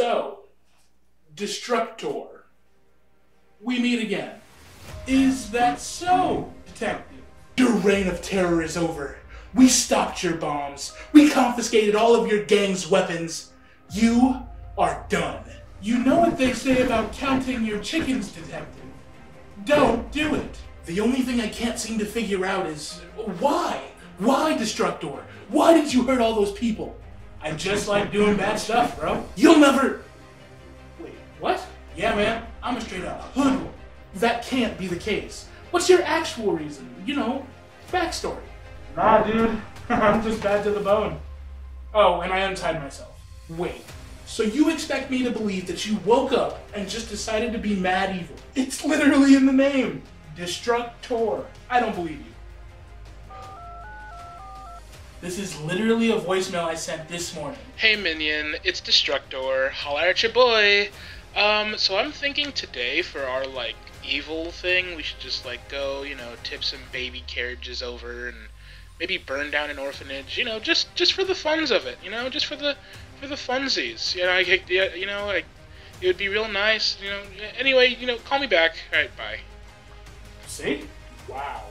So, Destructor, we meet again. Is that so, Detective? Your reign of terror is over. We stopped your bombs. We confiscated all of your gang's weapons. You are done. You know what they say about counting your chickens, Detective. Don't do it. The only thing I can't seem to figure out is why? Why, Destructor? Why did you hurt all those people? I just like doing bad stuff, bro. You'll never. Wait, what? Yeah, man, I'm a straight up hoodlum. That can't be the case. What's your actual reason? You know, backstory. Nah, dude. I'm just bad to the bone. Oh, and I untied myself. Wait. So you expect me to believe that you woke up and just decided to be mad evil? It's literally in the name. Destructor. I don't believe you. This is literally a voicemail I sent this morning. Hey Minion, it's Destructor. Holler at your boy. Um, so I'm thinking today for our like evil thing, we should just like go, you know, tip some baby carriages over and maybe burn down an orphanage. You know, just just for the funs of it. You know, just for the for the funsies. You know, I, you know, like it would be real nice. You know. Anyway, you know, call me back. All right, bye. See? Wow.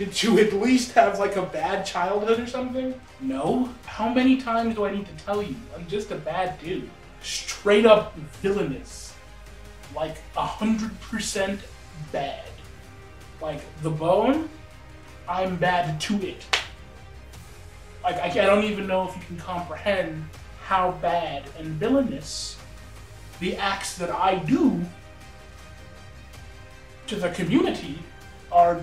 Did you at least have like a bad childhood or something? No. How many times do I need to tell you? I'm just a bad dude. Straight up villainous. Like a hundred percent bad. Like the bone, I'm bad to it. Like I, I don't even know if you can comprehend how bad and villainous the acts that I do to the community are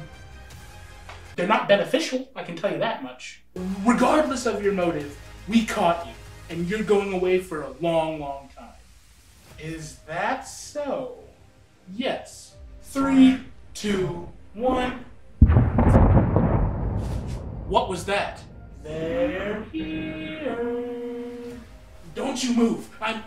they're not beneficial, I can tell you that much. Regardless of your motive, we caught you, and you're going away for a long, long time. Is that so? Yes. Three, two, one. What was that? They're here. Don't you move. I'm